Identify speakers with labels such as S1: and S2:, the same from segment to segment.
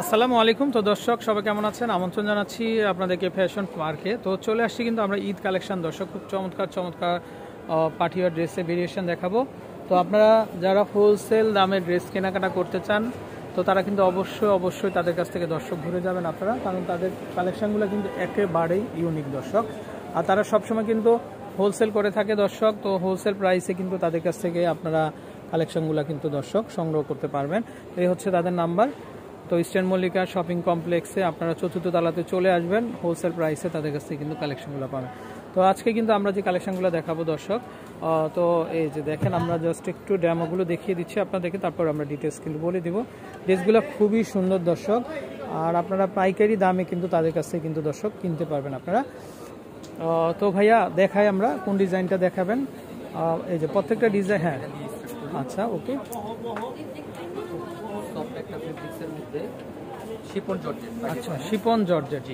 S1: আসসালামু আলাইকুম। তো দর্শক, সবাই কেমন আছেন? আমন্ত্রণ জানাচ্ছি আপনাদেরকে ফ্যাশন পার্কে। তো চলে আসছি কিন্তু আমরা ঈদ কালেকশন। দর্শক, খুব চমৎকার চমৎকার পার্টিওয়ার ড্রেসের ভেরিয়েশন দেখাবো। তো আপনারা যারা হোলসেল দামে ড্রেস কেনাকাটা করতে চান, তো তারা কিন্তু অবশ্যই অবশ্যই তাদের কাছ থেকে দর্শক ঘুরে যাবেন আপনারা। কারণ তাদের কালেকশনগুলো কিন্তু একেবারেই ইউনিক দর্শক। আর তারা সবসময় কিন্তু হোলসেল করে থাকে দর্শক। তো হোলসেল প্রাইসে কিন্তু তাদের কাছ থেকে আপনারা কালেকশনগুলো কিন্তু দর্শক সংগ্রহ করতে পারবেন। এই হচ্ছে তাদের নাম্বার তো ইস্টার্ন মল্লিকা শপিং কমপ্লেক্সে আপনারা চতুর্থ তালাতে চলে আসবেন হোলসেল প্রাইসে তাদের কাছ থেকে কিন্তু কালেকশনগুলো পাবেন। তো আজকে কিন্তু আমরা যে কালেকশনগুলো দেখাবো দর্শক তো এই যে দেখেন, আমরা জাস্ট একটু ড্যামোগুলো দেখিয়ে দিচ্ছি আপনাদেরকে, তারপর আমরা ডিটেলস কিন্তু বলে দিব। ড্রেসগুলো খুবই সুন্দর দর্শক, আর আপনারা পাইকারি দামে কিন্তু তাদের কাছ থেকে কিন্তু দর্শক কিনতে পারবেন আপনারা। তো ভাইয়া, দেখাই আমরা কোন ডিজাইনটা দেখাবেন। এই যে প্রত্যেকটা ডিজাইন হ্যাঁ। আচ্ছা ওকে
S2: একটা ফেব্রিক্সের মধ্যে শিপন জর্জেট
S1: আচ্ছা শিপন জর্জেট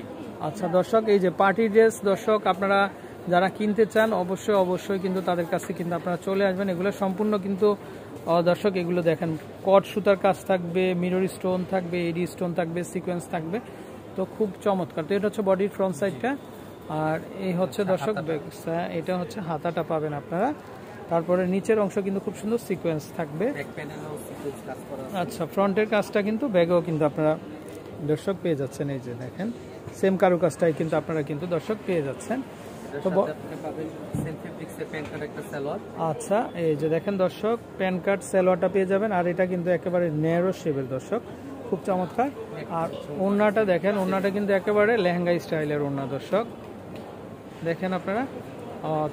S1: আচ্ছা দর্শক এই যে পার্টি ড্রেস দর্শক আপনারা যারা কিনতে চান অবশ্যই অবশ্যই কিন্তু তাদের কাছে কিন্তু আপনারা চলে আসবেন। এগুলো সম্পূর্ণ কিন্তু দর্শক এগুলো দেখেন কট সুতার কাজ থাকবে মিরর স্টোন থাকবে এডি স্টোন থাকবে সিকোয়েন্স থাকবে। তো খুব চমৎকার। তো এটা হচ্ছে বডির ফ্রন্ট সাইডটা আর এই হচ্ছে দর্শক এটা হচ্ছে হাতাটা পাবেন আপনারা। তারপরে নিচের অংশ কিন্তু খুব সুন্দর সিকোয়েন্স থাকবে। আচ্ছা ফ্রন্টের কাজটা কিন্তু ব্যাগেও কিন্তু আপনারা দর্শক পেয়ে যাচ্ছেন এই যে দেখেন। সেম কারু কাজটাই কিন্তু আপনারা কিন্তু দর্শক পেয়ে যাচ্ছেন। আচ্ছা এই যে দেখেন দর্শক প্যান কার্ড সেলোয়ারটা পেয়ে যাবেন আর এটা কিন্তু একেবারে ন্যারো শেপের দর্শক। খুব চমৎকার। আর ওড়নাটা দেখেন ওড়নাটা কিন্তু একেবারে লেহেঙ্গা স্টাইলের ওড়না দর্শক। দেখেন আপনারা।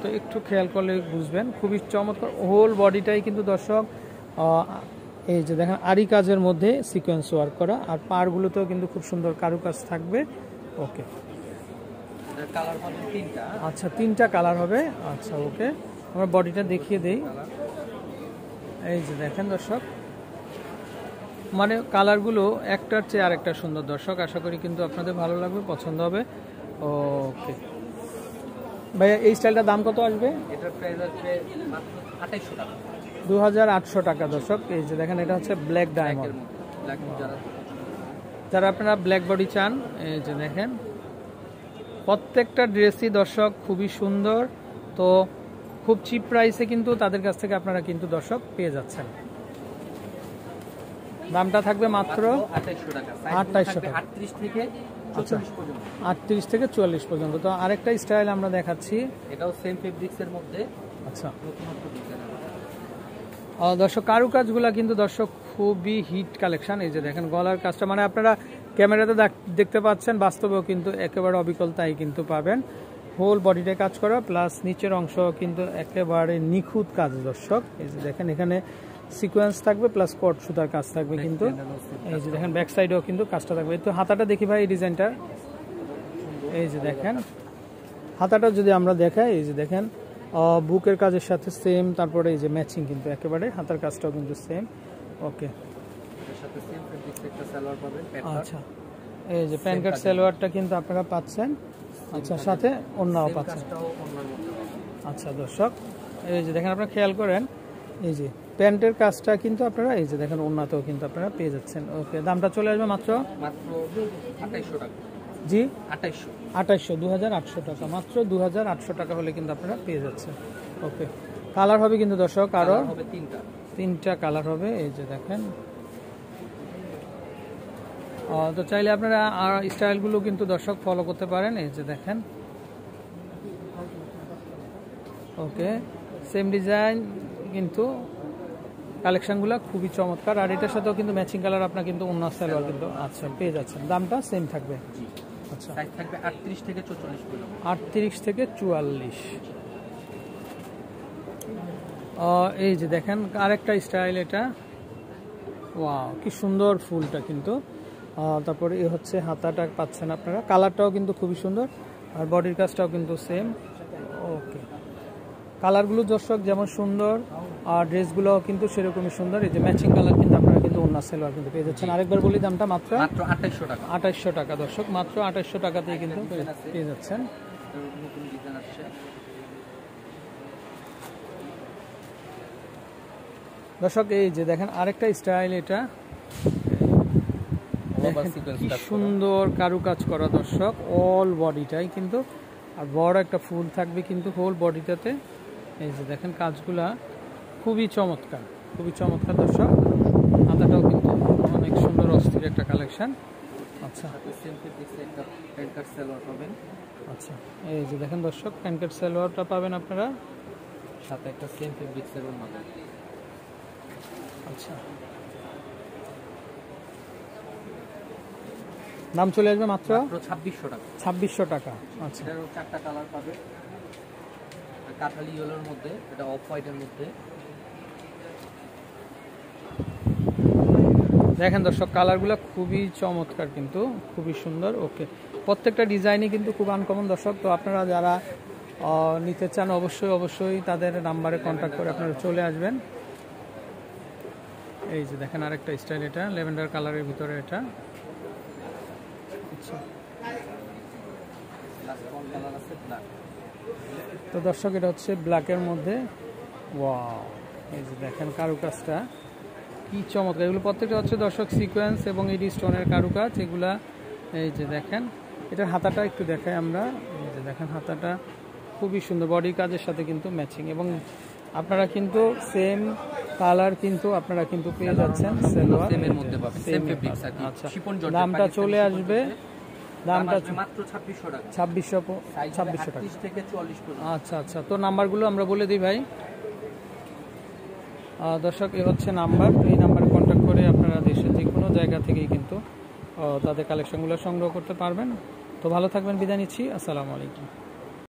S1: তো একটু খেয়াল করলে বুঝবেন। খুবই চমৎকার। হোল বডিটাই কিন্তু দর্শক এই যে দেখেন আরি কাজের মধ্যে সিকোয়েন্স ওয়ার্ক করা। আর পাড়গুলোতেও কিন্তু খুব সুন্দর কারুকাজ থাকবে। ওকে
S2: কালার পাবেন তিনটা।
S1: আচ্ছা তিনটা কালার হবে। আচ্ছা ওকে আমরা বডিটা দেখিয়ে দেই। এই যে দেখেন দর্শক। মানে কালারগুলো একটার চেয়ে আরেকটা সুন্দর দর্শক। আশা করি কিন্তু আপনাদের ভালো লাগবে পছন্দ হবে। ওকে ভাইয়া এই স্টাইলটার দাম কত আসবে?
S2: এটার প্রাইস আসবে আঠাইশশো টাকা।
S1: দু হাজার আটশো টাকা দর্শক। এই যে দেখেন এটা হচ্ছে ব্ল্যাক ডায়মন্ড
S2: যারা
S1: আপনারা ব্ল্যাক বডি চান এই যে দেখেন প্রত্যেকটা ড্রেসই দর্শক খুবই সুন্দর। তো খুব চিপ প্রাইসে কিন্তু তাদের কাছ থেকে আপনারা কিন্তু দর্শক পেয়ে যাচ্ছেন। দামটা থাকবে মাত্র
S2: আঠাইশশো টাকা। আটত্রিশ থেকে
S1: আচ্ছা। আটত্রিশ থেকে চুয়াল্লিশ পর্যন্ত। তো আরেকটা স্টাইল আমরা দেখাচ্ছি।
S2: এটাও সেম ফেব্রিক্সের মধ্যে।
S1: আচ্ছা। দর্শক কারুকাজগুলা কিন্তু দর্শক খুবই হিট কালেকশন। এই যে দেখেন গলার কাজটা মানে আপনারা ক্যামেরাতে দেখ- দেখতে পাচ্ছেন বাস্তবেও কিন্তু একেবারে অবিকল তাই কিন্তু পাবেন। হোল বডিতে কাজ করা প্লাস নিচের অংশ কিন্তু একেবারে নিখুঁত কাজ দর্শক। এই যে দেখেন এখানে সিকোয়েন্স থাকবে প্লাস কট সুতার কাজ থাকবে কিন্তু। এই যে দেখেন ব্যাক সাইডেও কিন্তু কাজটা থাকবে। তো হাতাটা দেখি ভাই এই ডিজাইনটা এই যে দেখেন। হাতাটা যদি আমরা দেখাই এই যে দেখেন বুকের কাজের সাথে সেম তারপরে এই যে ম্যাচিং কিন্তু একেবারে হাতার কাজটাও কিন্তু সেম ওকে আচ্ছা। এই যে প্যান কার্ড সালোয়ারটা কিন্তু আপনারা পাচ্ছেন। আচ্ছা সাথে অন্যও পাচ্ছেন। আচ্ছা দর্শক এই যে দেখেন আপনারা খেয়াল করেন এই যে প্যান্টের কাজটা কিন্তু আপনারা এই যে দেখেন অন্যতেও কিন্তু আপনারা পেয়ে যাচ্ছেন। ওকে দামটা চলে আসবে মাত্র?
S2: মাত্র আঠাইশশো টাকা।
S1: জি?
S2: আঠাইশশো।
S1: আঠাইশশো দু হাজার আটশো টাকা। মাত্র দু হাজার আটশো টাকা হলে কিন্তু আপনারা পেয়ে যাচ্ছেন। ওকে কালার হবে কিন্তু দর্শক আরও
S2: তিনটা।
S1: তিনটা কালার হবে এই যে দেখেন। তো চাইলে আপনারা আর স্টাইলগুলো কিন্তু দর্শক ফলো করতে পারেন এই যে দেখেন। ওকে সেম ডিজাইন কিন্তু কালেকশনগুলো খুবই চমৎকার। আর এটার সাথেও কিন্তু ম্যাচিং কালার আপনার কিন্তু অন্য সালোয়ার কিন্তু আচ্ছা পেয়ে যাচ্ছেন। দামটা সেম থাকবে। আচ্ছা।
S2: থাকবে আটত্রিশ থেকে চৌচল্লিশ
S1: আটত্রিশ থেকে চুয়াল্লিশ। এই যে দেখেন আরেকটা স্টাইল এটা। ওয়াও কি সুন্দর ফুলটা কিন্তু। তারপরে এ হচ্ছে হাতাটা পাচ্ছেন আপনারা। কালারটাও কিন্তু খুবই সুন্দর আর বডির কাজটাও কিন্তু সেম ওকে। কালারগুলো দর্শক যেমন সুন্দর আর ড্রেসগুলোও কিন্তু সেরকমই সুন্দর। এই যে ম্যাচিং কালার কিন্তু আপনারা কিন্তু অন্য সেলোয়ার কিন্তু পেয়ে যাচ্ছেন। আরেকবার বলি দামটা মাত্র
S2: মাত্র আঠাইশশো টাকা।
S1: আঠাশশো টাকা দর্শক মাত্র আঠাশশো টাকাতেই কিন্তু পেয়ে যাচ্ছেন। দর্শক এই যে দেখেন আরেকটা স্টাইল এটা। সুন্দর কারুকাজ করা দর্শক অল বডিটাই কিন্তু। আর বড় একটা ফুল থাকবে কিন্তু হোল বডিটাতে এই যে দেখেন কাজগুলা। খুবই চমৎকার খুবই চমৎকার দর্শক। হাতাটাও কিন্তু অনেক সুন্দর অস্থির একটা কালেকশন আচ্ছা। আচ্ছা এই যে দেখেন দর্শক প্যান্টের সালোয়ারটা পাবেন আপনারা।
S2: সাথে একটা সেম ফেব্রিক্সের
S1: আচ্ছা। দাম চলে আসবে মাত্র?
S2: ছাব্বিশশো টাকা।
S1: ছাব্বিশশো টাকা আচ্ছা।
S2: চারটা কালার পাবে। কাঠালি ইয়েলোর মধ্যে এটা অফ হোয়াইটের মধ্যে।
S1: দেখেন দর্শক, কালারগুলো খুবই চমৎকার কিন্তু, খুবই সুন্দর, ওকে। প্রত্যেকটা ডিজাইনই কিন্তু খুব আনকমন দর্শক, তো আপনারা যারা নিতে চান অবশ্যই অবশ্যই তাদের নাম্বারে কন্ট্যাক্ট করে আপনারা চলে আসবেন। এই যে দেখেন আরেকটা স্টাইল এটা ল্যাভেন্ডার কালারের ভিতরে এটা। আচ্ছা। তো দর্শক, এটা হচ্ছে ব্ল্যাকের মধ্যে। ওয়াও এই যে দেখেন কারুকাজটা। কি চমৎকার। এগুলো প্রত্যেকটা হচ্ছে দর্শক সিকোয়েন্স এবং এডি স্টোনের কারুকাজ এগুলা এই যে দেখেন এটার হাতাটা একটু দেখাই আমরা। এই যে দেখেন হাতাটা খুবই সুন্দর। বডি কাজের সাথে কিন্তু ম্যাচিং এবং আপনারা কিন্তু সেম কালার কিন্তু আপনারা কিন্তু পেয়ে যাচ্ছেন সেলোয়ার
S2: সেমের মধ্যে পাবেন। সেম
S1: Same
S2: ফেব্রিক্স আর কি।
S1: আচ্ছা।
S2: শিপন
S1: দামটা চলে আসবে দামটা
S2: মাত্র ছাব্বিশশো টাকা।
S1: ছাব্বিশশো
S2: সাইজ
S1: ছাব্বিশশো টাকা।
S2: আটত্রিশ থেকে চুয়াল্লিশ পর্যন্ত।
S1: আচ্ছা আচ্ছা। তো নাম্বারগুলো আমরা বলে দিই ভাই। দর্শক, এ হচ্ছে নাম্বার। তো এই নাম্বারে কন্ট্যাক্ট করে আপনারা দেশের যে কোনো জায়গা থেকেই কিন্তু তাদের কালেকশনগুলো সংগ্রহ করতে পারবেন। তো ভালো থাকবেন, বিদায় নিচ্ছি। আসসালামু আলাইকুম।